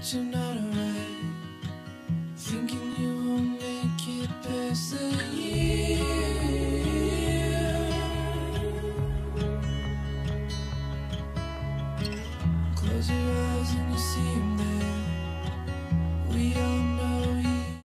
but you're not alright. Thinking you won't make it past the year. Close your eyes and you see.